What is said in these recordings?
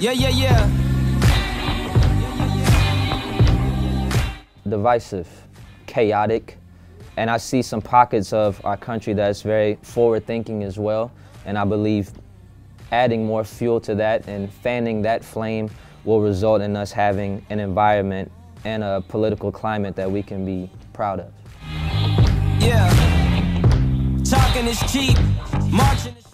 Yeah, yeah, yeah. Divisive, chaotic, and I see some pockets of our country that's very forward thinking as well. And I believe adding more fuel to that and fanning that flame will result in us having an environment and a political climate that we can be proud of. Yeah. Talking is cheap.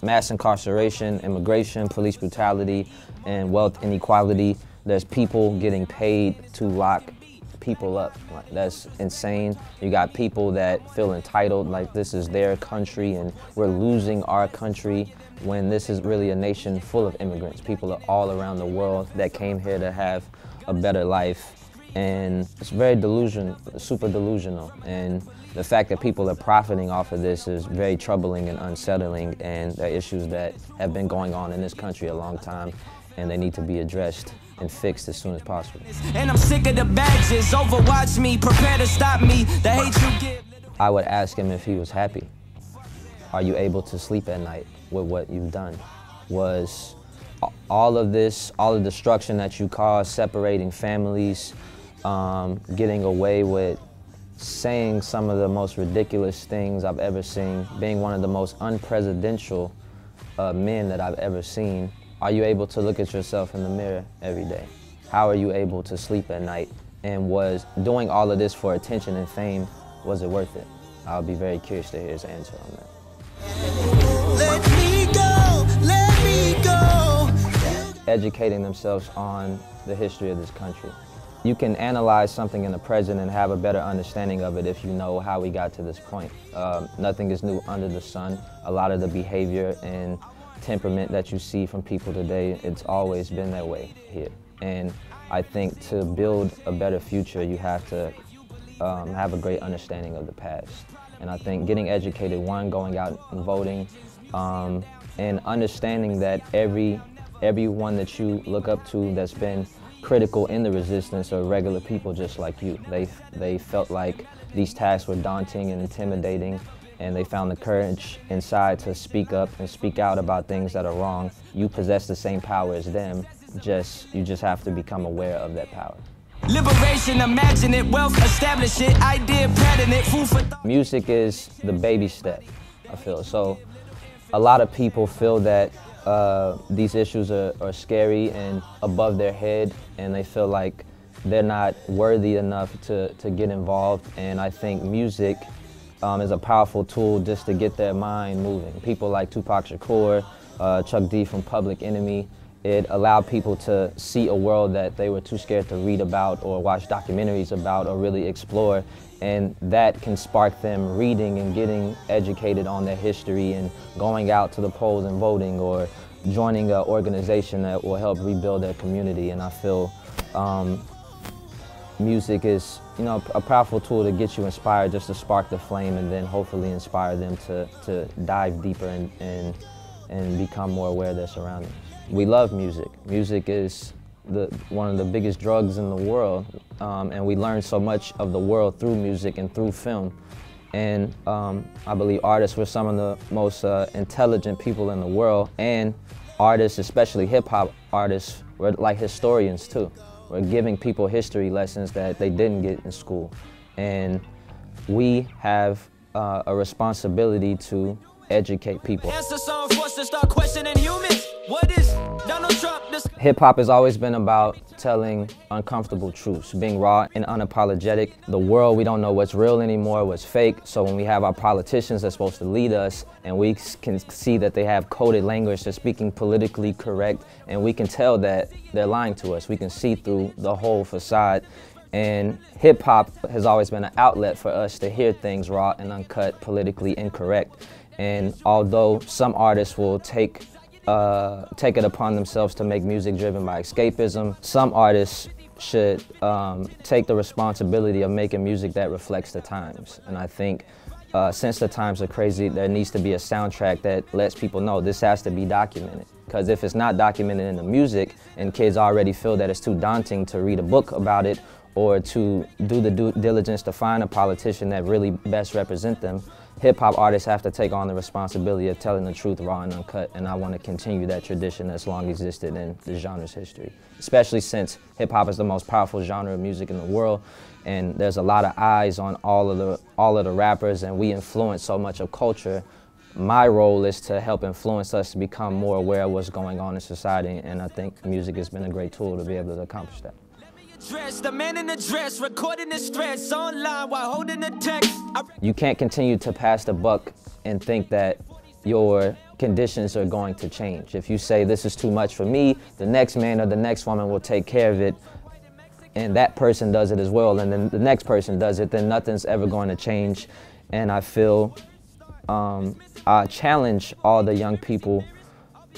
Mass incarceration, immigration, police brutality, and wealth inequality. There's people getting paid to lock people up. Like, that's insane. You got people that feel entitled, like this is their country and we're losing our country when this is really a nation full of immigrants. People are all around the world that came here to have a better life. And it's very delusion, super delusional. And the fact that people are profiting off of this is very troubling and unsettling. And they're issues that have been going on in this country a long time and they need to be addressed and fixed as soon as possible. And I'm sick of the badges. Overwatch me, prepare to stop me. The hate you give. I would ask him if he was happy. Are you able to sleep at night with what you've done? Was all of this, all the destruction that you caused, separating families, um, getting away with saying some of the most ridiculous things I've ever seen, being one of the most unpresidential uh, men that I've ever seen, are you able to look at yourself in the mirror every day? How are you able to sleep at night? And was doing all of this for attention and fame, was it worth it? I'll be very curious to hear his answer on that. Let me go, let me go. Educating themselves on the history of this country. You can analyze something in the present and have a better understanding of it if you know how we got to this point. Um, nothing is new under the sun. A lot of the behavior and temperament that you see from people today, it's always been that way here. And I think to build a better future, you have to um, have a great understanding of the past. And I think getting educated, one, going out and voting, um, and understanding that every everyone that you look up to that's been critical in the resistance are regular people just like you. They, they felt like these tasks were daunting and intimidating and they found the courage inside to speak up and speak out about things that are wrong. You possess the same power as them, just you just have to become aware of that power. Liberation, imagine it, wealth, establish it, idea, pattern it, food for thought. Music is the baby step, I feel. So a lot of people feel that uh, these issues are, are scary and above their head and they feel like they're not worthy enough to, to get involved. And I think music um, is a powerful tool just to get their mind moving. People like Tupac Shakur, uh, Chuck D from Public Enemy, it allowed people to see a world that they were too scared to read about or watch documentaries about or really explore. And that can spark them reading and getting educated on their history and going out to the polls and voting or joining an organization that will help rebuild their community. And I feel um, music is, you know, a powerful tool to get you inspired, just to spark the flame and then hopefully inspire them to, to dive deeper and, and, and become more aware of their surroundings. We love music. Music is the, one of the biggest drugs in the world, um, and we learn so much of the world through music and through film. And um, I believe artists were some of the most uh, intelligent people in the world, and artists, especially hip hop artists, were like historians too. We're giving people history lessons that they didn't get in school. And we have uh, a responsibility to educate people. Hip hop has always been about telling uncomfortable truths, being raw and unapologetic. The world, we don't know what's real anymore, what's fake. So when we have our politicians that's supposed to lead us and we can see that they have coded language, they're speaking politically correct, and we can tell that they're lying to us. We can see through the whole facade. And hip hop has always been an outlet for us to hear things raw and uncut, politically incorrect. And although some artists will take uh, take it upon themselves to make music driven by escapism. Some artists should um, take the responsibility of making music that reflects the times. And I think uh, since the times are crazy, there needs to be a soundtrack that lets people know this has to be documented. Because if it's not documented in the music and kids already feel that it's too daunting to read a book about it or to do the due diligence to find a politician that really best represent them, hip hop artists have to take on the responsibility of telling the truth raw and uncut, and I want to continue that tradition that's long existed in the genre's history. Especially since hip hop is the most powerful genre of music in the world, and there's a lot of eyes on all of the all of the rappers, and we influence so much of culture. My role is to help influence us to become more aware of what's going on in society, and I think music has been a great tool to be able to accomplish that. Dress, the man in the dress, recording the stress online while holding the text. You can't continue to pass the buck and think that your conditions are going to change. If you say this is too much for me, the next man or the next woman will take care of it and that person does it as well and then the next person does it, then nothing's ever going to change. And I feel um, I challenge all the young people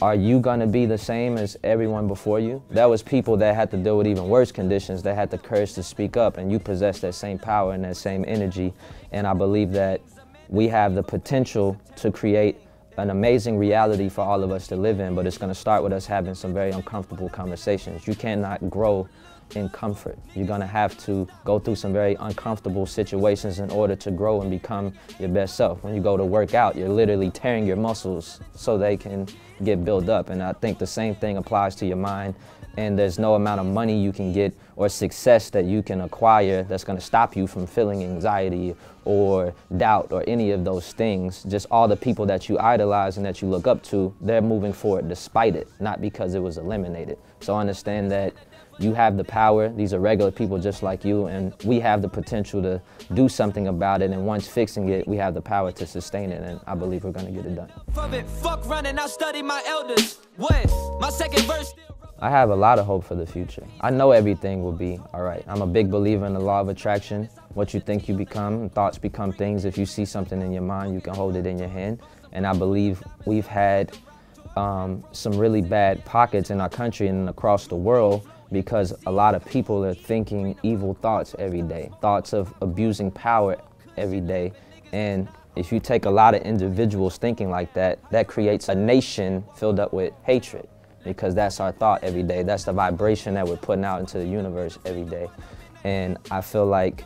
are you going to be the same as everyone before you? That was people that had to deal with even worse conditions. They had the courage to speak up, and you possess that same power and that same energy. And I believe that we have the potential to create an amazing reality for all of us to live in, but it's going to start with us having some very uncomfortable conversations. You cannot grow in comfort. You're going to have to go through some very uncomfortable situations in order to grow and become your best self. When you go to work out, you're literally tearing your muscles so they can get built up. And I think the same thing applies to your mind. And there's no amount of money you can get or success that you can acquire that's going to stop you from feeling anxiety or doubt or any of those things. Just all the people that you idolize and that you look up to, they're moving forward despite it, not because it was eliminated. So understand that you have the power. These are regular people just like you, and we have the potential to do something about it. And once fixing it, we have the power to sustain it, and I believe we're gonna get it done. Fuck running, I study my elders. What? My second verse. I have a lot of hope for the future. I know everything will be all right. I'm a big believer in the law of attraction. What you think you become, thoughts become things. If you see something in your mind, you can hold it in your hand. And I believe we've had um, some really bad pockets in our country and across the world because a lot of people are thinking evil thoughts every day, thoughts of abusing power every day. And if you take a lot of individuals thinking like that, that creates a nation filled up with hatred because that's our thought every day. That's the vibration that we're putting out into the universe every day. And I feel like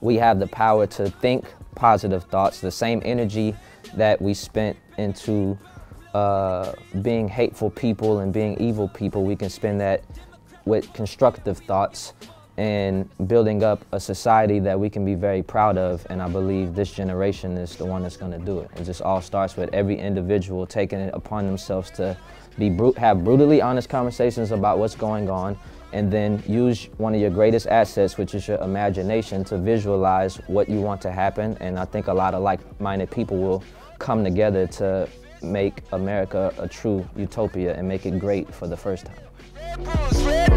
we have the power to think positive thoughts, the same energy that we spent into uh, being hateful people and being evil people, we can spend that with constructive thoughts and building up a society that we can be very proud of. And I believe this generation is the one that's going to do it. It just all starts with every individual taking it upon themselves to be have brutally honest conversations about what's going on and then use one of your greatest assets, which is your imagination, to visualize what you want to happen. And I think a lot of like-minded people will come together to make America a true utopia and make it great for the first time.